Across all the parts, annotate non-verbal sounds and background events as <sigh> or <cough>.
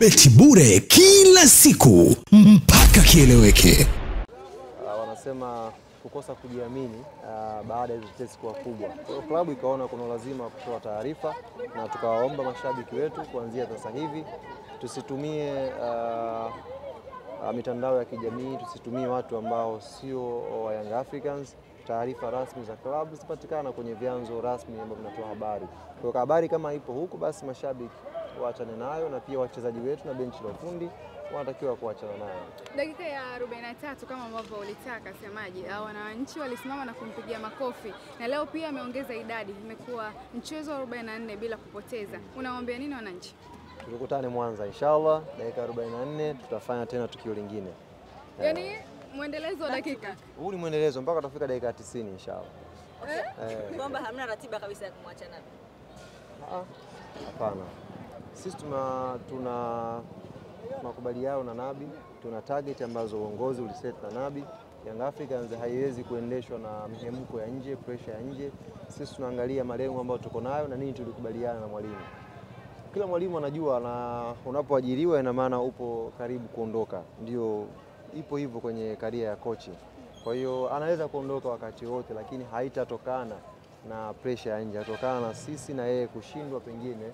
Beti bure kila siku mpaka kieleweke. Uh, wanasema kukosa kujiamini uh, baada ya hizo tetesi kuwa kubwa. Kwa hiyo klabu ikaona kuna lazima kutoa taarifa, na tukawaomba mashabiki wetu kuanzia sasa hivi tusitumie uh, uh, mitandao ya kijamii, tusitumie watu ambao sio wa Young Africans. Taarifa rasmi za klabu zipatikana kwenye vyanzo rasmi ambavyo vinatoa habari. Kwa habari kama ipo huku, basi mashabiki waachane nayo, na pia wachezaji wetu na benchi la ufundi wanatakiwa kuachana nayo. Dakika ya 43 kama ambavyo ulitaka semaji, wananchi walisimama na kumpigia makofi, na leo pia ameongeza idadi, imekuwa mchezo wa 44 bila kupoteza. Unawaambia nini wananchi? Tukutane Mwanza inshallah, dakika 44 tutafanya tena tukio lingine. Yaani mwendelezo wa dakika Huu ni mwendelezo mpaka tutafika dakika 90 inshallah. Okay. Eh, kwamba hamna ratiba kabisa ya kumwacha nabii? ah, Hapana, sisi tuna tuna makubaliano na Nabi, tuna target ambazo uongozi uliset na Nabi. Young Africans haiwezi kuendeshwa na mhemko ya nje, pressure ya nje. Sisi tunaangalia malengo ambayo tuko nayo na nini tulikubaliana na mwalimu. Kila mwalimu anajua, na unapoajiriwa ina maana upo karibu kuondoka, ndio ipo hivyo kwenye karia ya kochi. Kwa hiyo anaweza kuondoka wakati wote, lakini haitatokana na pressure ya nje, atokana na sisi na yeye kushindwa pengine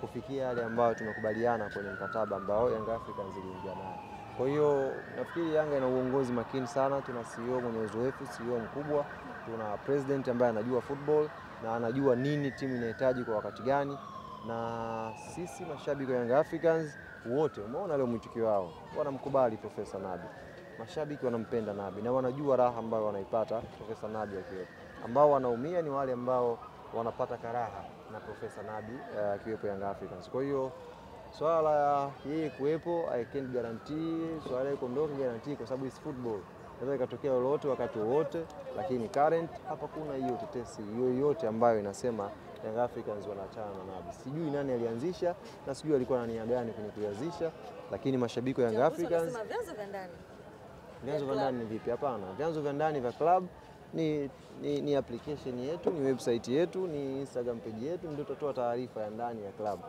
kufikia yale ambayo tumekubaliana kwenye mkataba ambao Young Africans iliingia nayo. Kwa hiyo nafikiri Yanga ina uongozi makini sana, tuna CEO mwenye uzoefu, CEO mkubwa, tuna president ambaye anajua football na anajua nini timu inahitaji kwa wakati gani, na sisi mashabiki wa Young Africans wote, umeona leo mwitikio wao, wanamkubali Profesa Nabi, mashabiki wanampenda Nabi na wanajua raha ambayo wanaipata Profesa Nabi akiwepo. Ambao wanaumia ni wale ambao wanapata karaha na Profesa Nabi akiwepo uh, Young Africans. Kwa hiyo swala la yeye kuwepo I can guarantee, swala la kuondoka guarantee, kwa sababu is football, inaweza ikatokea lolote wakati wowote, lakini current hapa kuna hiyo tetesi yoyote ambayo inasema Young Africans wanaachana na Nabi. Sijui nani alianzisha na sijui alikuwa na nia gani kwenye kuianzisha, lakini mashabiki wa Young Africans vyanzo vya ndani Vyanzo vya ndani ni vipi? Hapana, vyanzo vya ndani vya club ni, ni, ni application yetu, ni website yetu, ni Instagram page yetu, ndio tutatoa taarifa ya ndani ya klabu.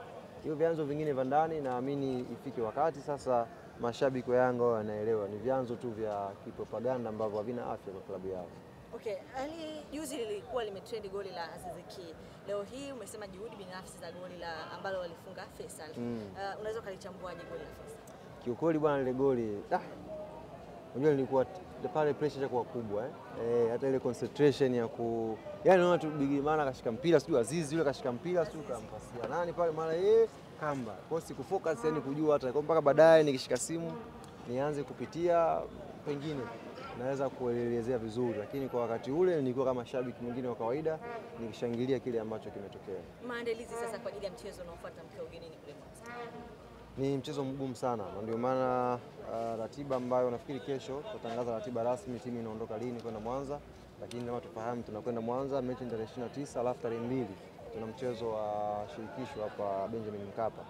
Hiyo vyanzo vingine vya ndani, naamini ifike wakati sasa mashabiki wa Yanga wanaelewa ni vyanzo tu vya kipropaganda ambavyo havina afya kwa klabu yao. Okay, ali juzi lilikuwa limetrend goli la Aziz Ki. Leo hii umesema juhudi binafsi za goli la ambalo walifunga Faisal. Mm. Uh, unaweza ukalichambuaje goli la Faisal? Kiukweli bwana, lile goli ah, unajua nilikuwa pale pressure itakuwa kubwa eh. Eh, hata ile concentration ya ku yani unaona tu Bigimana kashika mpira sijui Azizi yule kashika mpira sijui kampasia nani pale mara yeye kamba. Kwa hiyo sikufocus yani kujua hata kwa mpaka baadaye nikishika simu nianze kupitia pengine naweza kuelezea vizuri, lakini kwa wakati ule nilikuwa kama shabiki mwingine wa kawaida nikishangilia kile ambacho kimetokea. Maandalizi sasa kwa ajili ya mchezo unaofuata mkiwa ugenini kule. Ni mchezo mgumu sana na ndio maana uh, ratiba ambayo nafikiri kesho tutatangaza ratiba rasmi, timu inaondoka lini kwenda Mwanza, lakini kama tufahamu tunakwenda Mwanza mechi tarehe 29 alafu tarehe mbili tuna mchezo wa shirikisho hapa Benjamin Mkapa.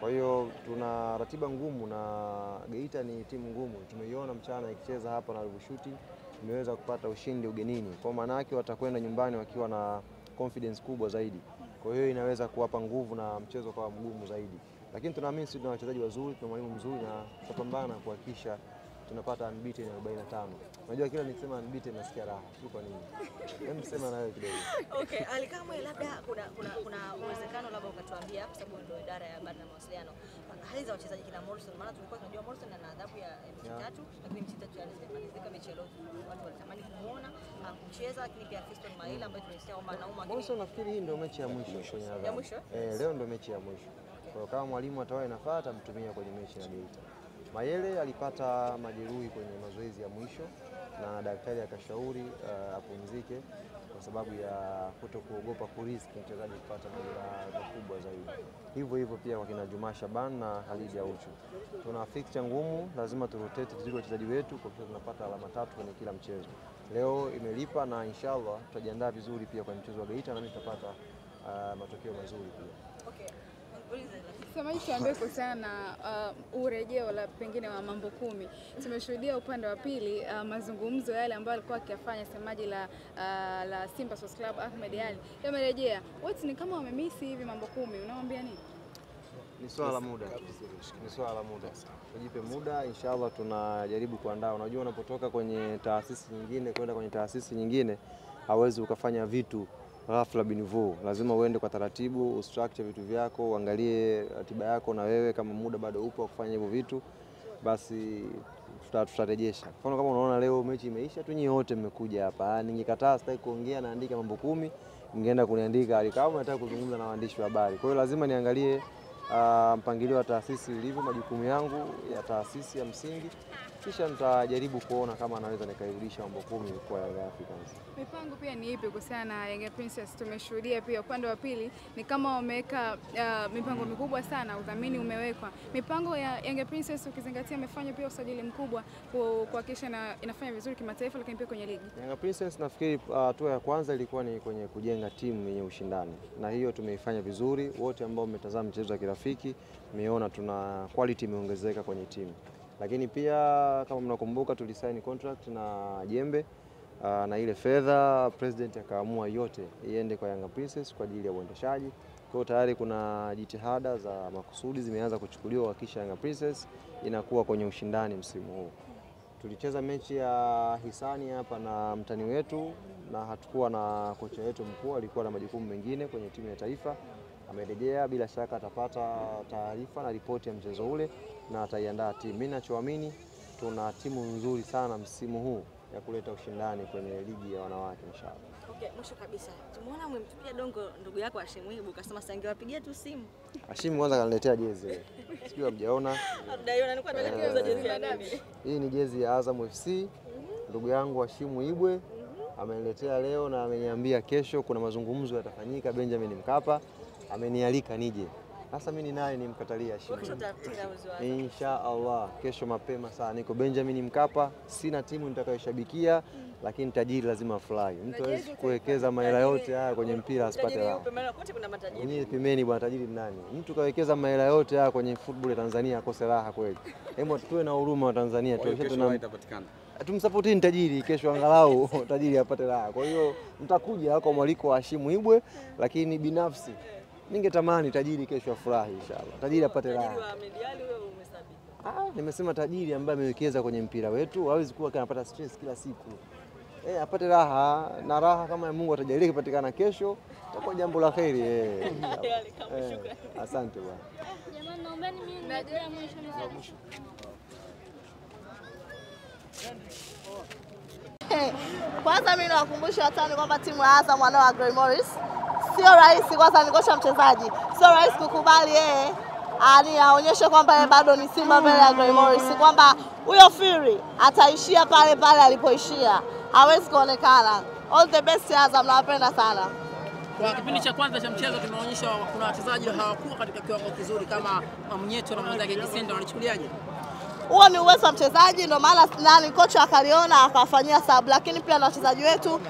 Kwa hiyo tuna ratiba ngumu na Geita ni timu ngumu, tumeiona mchana ikicheza hapa na Ruvu Shooting, imeweza kupata ushindi ugenini, kwa maana yake watakwenda nyumbani wakiwa na confidence kubwa zaidi. Kwa hiyo inaweza kuwapa nguvu na mchezo kwa mgumu zaidi, lakini tunaamini sisi tuna wachezaji wazuri, tuna mwalimu mzuri na tutapambana kuhakikisha tunapata unbeaten 45. Unajua kila nikisema unbeaten nasikia raha, Tu kwa nini? Hebu sema na wewe kidogo. Okay, Ali Kamwe, labda kuna kuna kuna uwezekano labda ukatuambia kwa sababu ndio idara ya habari na mawasiliano hali za wachezaji kina Morrison, maana tulikuwa tunajua Morrison ana adhabu ya mechi Yeah. tatu, lakini mechi tatu yani zimemalizika. Mechi leo watu walitamani kumuona akucheza, kucheza, lakini pia Fiston Maila ambaye tumesikia kwamba anauma, Morrison nafikiri hii ndio mechi ya mwisho kwenye adhabu. Ya mwisho? Eh, leo ndio mechi ya mwisho. Kwa kama mwalimu atawahi nafaa atamtumia kwenye mechi na Geita. Mayele alipata majeruhi kwenye mazoezi ya mwisho na daktari akashauri uh, apumzike kwa sababu ya kuto kuogopa kuriski mchezaji kupata majeraha makubwa zaidi. Hivyo hivyo pia kwa kina Juma Shaban na Khalid Aucho. Tuna fixture ngumu, lazima turotate vizuri wachezaji wetu kwa sababu tunapata alama tatu kwenye kila mchezo. Leo imelipa na inshallah tutajiandaa vizuri pia kwenye mchezo wa Geita na mimi tutapata uh, matokeo mazuri pia. okay. Semaji, tuambie kuhusiana na uh, urejeo la pengine wa mambo kumi. Tumeshuhudia upande wa pili uh, mazungumzo yale ambayo alikuwa akiyafanya semaji la, uh, la Simba Sports Club Ahmed Ali yamerejea. Wote ni kama wamemisi hivi mambo kumi, unawambia nini? Ni swala la muda, ni swala la muda. Tujipe muda, inshallah tunajaribu kuandaa. Unajua, unapotoka kwenye taasisi nyingine kwenda kwenye taasisi nyingine, hawezi ukafanya vitu ghafla binivu. Lazima uende kwa taratibu, ustructure vitu vyako, uangalie ratiba yako na wewe, kama muda bado upo wa kufanya hivyo vitu, basi tuta- tutarejesha. Mfano kama unaona leo mechi imeisha tu, nyinyi wote mmekuja hapa. Ah, Ningekataa, sitaki kuongea, naandika mambo kumi, ningeenda kuniandika alikama, nataka kuzungumza na waandishi wa habari. Kwa hiyo lazima niangalie uh, mpangilio wa taasisi ilivyo, majukumu yangu ya taasisi ya msingi, kisha nitajaribu kuona kama anaweza nikairudisha mambo kumi kwa Young Africans. Mipango pia ni ipi kuhusiana na Young Princess? Tumeshuhudia pia upande wa pili ni kama wameweka uh, mipango mikubwa sana, udhamini umewekwa. Mipango ya Young Princess ukizingatia amefanya pia usajili mkubwa kuhakikisha na inafanya vizuri kimataifa, lakini pia kwenye ligi. Young Princess nafikiri hatua uh, ya kwanza ilikuwa ni kwenye kujenga timu yenye ushindani, na hiyo tumeifanya vizuri. Wote ambao mmetazama mchezo wa kirafiki mmeona tuna quality imeongezeka kwenye timu, lakini pia kama mnakumbuka tulisaini contract na Jembe ah, na ile fedha president akaamua yote iende kwa Yanga Princess kwa ajili ya uendeshaji. Kwa tayari kuna jitihada za makusudi zimeanza kuchukuliwa kuhakikisha Yanga Princess inakuwa kwenye ushindani msimu huu. Tulicheza mechi ya hisani hapa na mtani wetu na hatukuwa na kocha wetu mkuu, alikuwa na majukumu mengine kwenye timu ya taifa. Amerejea, bila shaka atapata taarifa na ripoti ya mchezo ule na ataiandaa timu. Mimi nachoamini tuna timu nzuri sana msimu huu ya kuleta ushindani kwenye ligi ya wanawake inshallah. Okay, mwisho kabisa. Tumeona umemtupia dongo ndugu yako Hashim Ibu kasema sasa angewapigia tu simu. Hashim kwanza kaniletea jezi, sijui hamjaona. <laughs> Daiona nilikuwa nataka kuuza jezi ya nani? Hii ni jezi ya Azam FC. Ndugu yangu Hashim Ibwe ameniletea leo na ameniambia kesho kuna mazungumzo yatafanyika Benjamin Mkapa, amenialika nije. Sasa mimi ni naye nimkatalia shida? Insha Allah, kesho mapema sana niko Benjamin Mkapa. Sina timu nitakayoshabikia, lakini tajiri lazima afurahi. Mtu hawezi kuwekeza mahela yote haya kwenye mpira asipate Tajiri raha. Maana kuna matajiri. Nyinyi pimeni bwana, tajiri ni nani? Mtu kawekeza mahela yote haya kwenye football ya Tanzania akose raha kweli? Hebu tuwe na huruma wa Tanzania, tuwe tuna itapatikana. tumsapotini tajiri kesho, angalau <laughs> tajiri apate raha. Kwa hiyo mtakuja kwa mwaliko wa Hashimu Ibwe, lakini binafsi ningetamani tajiri kesho afurahi inshallah, tajiri apate raha. Ah, nimesema tajiri ambaye amewekeza kwenye mpira wetu hawezi kuwa anapata stress kila siku. Eh, apate raha na raha kama Mungu atajalia ipatikana kesho, itakuwa jambo la kheri eh. <laughs> Eh, asante bwana. Jamani, naombeni mimi ndio mwisho mwisho. Kwanza mimi nawakumbusha watani kwamba timu ya Azam wanao Agrey Morris sio rahisi. Kwanza ni kocha mchezaji, sio rahisi kukubali yeye ani aonyeshe kwamba yeye bado ni Simba mbele ya Gray Morris, kwamba huyo Firi ataishia pale pale alipoishia, hawezi kuonekana. All the best Azam, nawapenda sana. Kwa kipindi cha kwanza cha mchezo tumeonyesha kuna wachezaji hawakuwa katika kiwango kizuri kama Mnyeto na mwenzake Kisenda, wanachukuliaje? huo ni uwezo wa mchezaji, ndio maana nani kocha akaliona akawafanyia sababu, lakini pia na wachezaji wetu,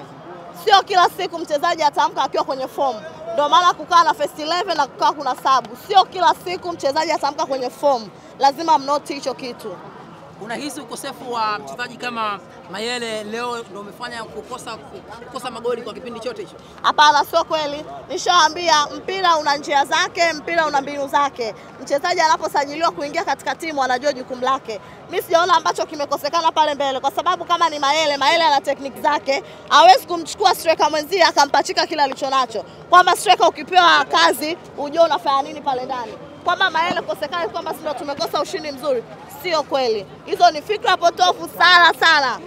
sio kila siku mchezaji atamka akiwa kwenye fomu. Ndio maana kukaa na first 11 na kukaa kuna sabu, sio kila siku mchezaji atamka kwenye fomu, lazima mnoti hicho kitu. Unahisi ukosefu wa mchezaji kama Mayele leo ndio umefanya kukosa kukosa magoli kwa kipindi chote hicho? Hapana, sio kweli. Nishawaambia mpira una njia zake, mpira una mbinu zake. Mchezaji anaposajiliwa kuingia katika timu anajua jukumu lake. Mimi sijaona ambacho kimekosekana pale mbele, kwa sababu kama ni Mayele, Mayele ana tekniki zake, hawezi kumchukua striker mwenzie akampachika kile alichonacho, kwamba striker ukipewa kazi ujue unafanya nini pale ndani kwamba Mayele kosekana kwamba sio tumekosa ushindi mzuri, sio kweli. Hizo ni fikra potofu sana sana.